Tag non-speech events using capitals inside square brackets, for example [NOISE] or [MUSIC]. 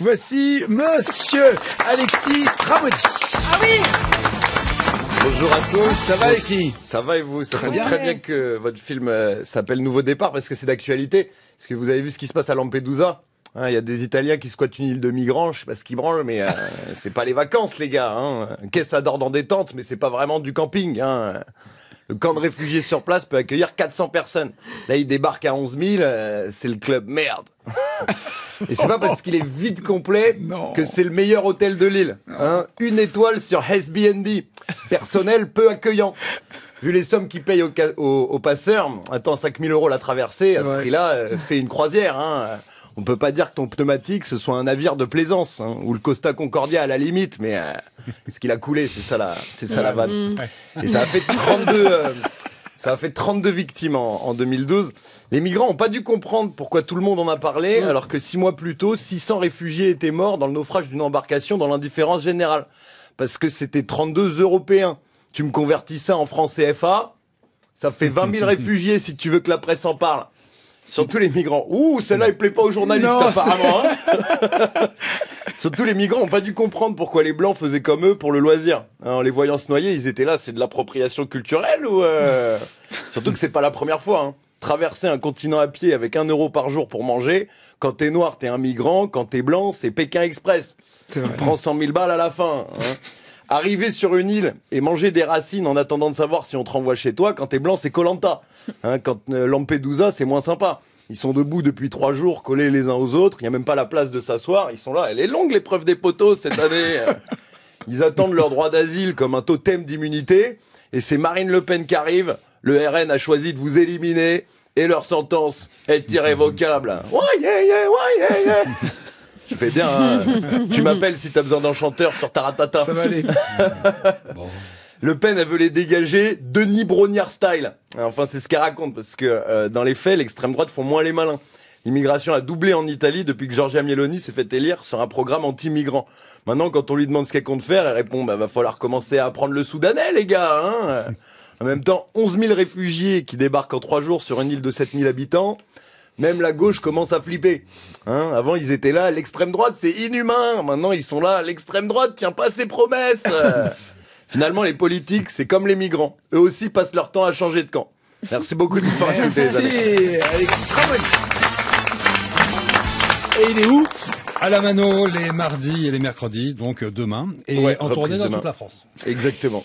Voici Monsieur Alexis Ramodi. Ah oui Bonjour à tous. Ça va Alexis? Ça va et vous? Ça tombe bien. très bien que votre film euh, s'appelle Nouveau départ parce que c'est d'actualité. Parce que vous avez vu ce qui se passe à Lampedusa Hein, Il y a des Italiens qui squattent une île de migrants, je sais pas ce qu'ils branlent, mais euh, [LAUGHS] c'est pas les vacances, les gars. Hein. Caisse à dort dans des tentes, mais c'est pas vraiment du camping. Hein. Le camp de réfugiés sur place peut accueillir 400 personnes. Là, ils débarquent à 11 000, euh, c'est le club. Merde. Et c'est pas parce qu'il est vide complet Non. que c'est le meilleur hôtel de l'île. Hein. Une étoile sur Airbnb. Personnel peu accueillant. Vu les sommes qu'ils payent aux, aux- aux passeurs, attends, 5000 euros la traversée, à ce prix-là, euh, fais une croisière. Hein. On peut pas dire que ton pneumatique, ce soit un navire de plaisance, hein, ou le Costa Concordia à la limite, mais euh, ce qu'il a coulé, c'est ça la, c'est ça la vanne. Et ça a fait 32, euh, ça a fait 32 victimes en, en 2012. Les migrants ont pas dû comprendre pourquoi tout le monde en a parlé, alors que six mois plus tôt, 600 réfugiés étaient morts dans le naufrage d'une embarcation dans l'indifférence générale. Parce que c'était 32 Européens. Tu me convertis ça en francs CFA, ça fait 20 000 [LAUGHS] réfugiés si tu veux que la presse en parle. Surtout les migrants. Ouh, celle-là, il plaît pas aux journalistes, Non, apparemment. hein. [LAUGHS] [LAUGHS] Surtout les migrants ont pas dû comprendre pourquoi les blancs faisaient comme eux pour le loisir. Hein, En les voyant se noyer, ils étaient là, c'est de l'appropriation culturelle ou euh, [LAUGHS] Surtout que c'est pas la première fois. Hein. Traverser un continent à pied avec un euro par jour pour manger. Quand t'es noir, t'es un migrant. Quand t'es blanc, c'est Pékin Express. Vrai. Prends 100 000 balles à la fin. hein. Arriver sur une île et manger des racines en attendant de savoir si on te renvoie chez toi, quand t'es blanc, c'est Colanta. Hein, quand euh, Lampedusa, c'est moins sympa. Ils sont debout depuis trois jours, collés les uns aux autres. Il n'y a même pas la place de s'asseoir. Ils sont là. Elle est longue l'épreuve des poteaux cette année. [LAUGHS] Ils attendent leur droit d'asile comme un totem d'immunité. Et c'est Marine Le Pen qui arrive. Le RN a choisi de vous éliminer. Et leur sentence est irrévocable. [LAUGHS] Ouais, yeah, yeah, ouais, yeah, yeah. Je fais bien. hein. [LAUGHS] tu m'appelles si t'as besoin d'un chanteur sur Taratata. Ça va aller. [LAUGHS] Le Pen, elle veut les dégager Denis Brognard style. Enfin, c'est ce qu'elle raconte, parce que euh, dans les faits, l'extrême droite font moins les malins. L'immigration a doublé en Italie depuis que Giorgia Meloni s'est fait élire sur un programme anti-migrant. Maintenant, quand on lui demande ce qu'elle compte faire, elle répond bah, va falloir commencer à apprendre le soudanais, les gars. Hein en même temps, 11 000 réfugiés qui débarquent en trois jours sur une île de 7 000 habitants. Même la gauche commence à flipper. Hein Avant, ils étaient là, l'extrême droite, c'est inhumain. Maintenant, ils sont là, l'extrême droite tient pas ses promesses. [LAUGHS] Finalement, les politiques, c'est comme les migrants. Eux aussi passent leur temps à changer de camp. Merci beaucoup de nous avoir. Merci Alexis. Et il est où? À la mano les mardis et les mercredis, donc euh, demain, et Ouais, en tournée dans demain. toute la France. Exactement.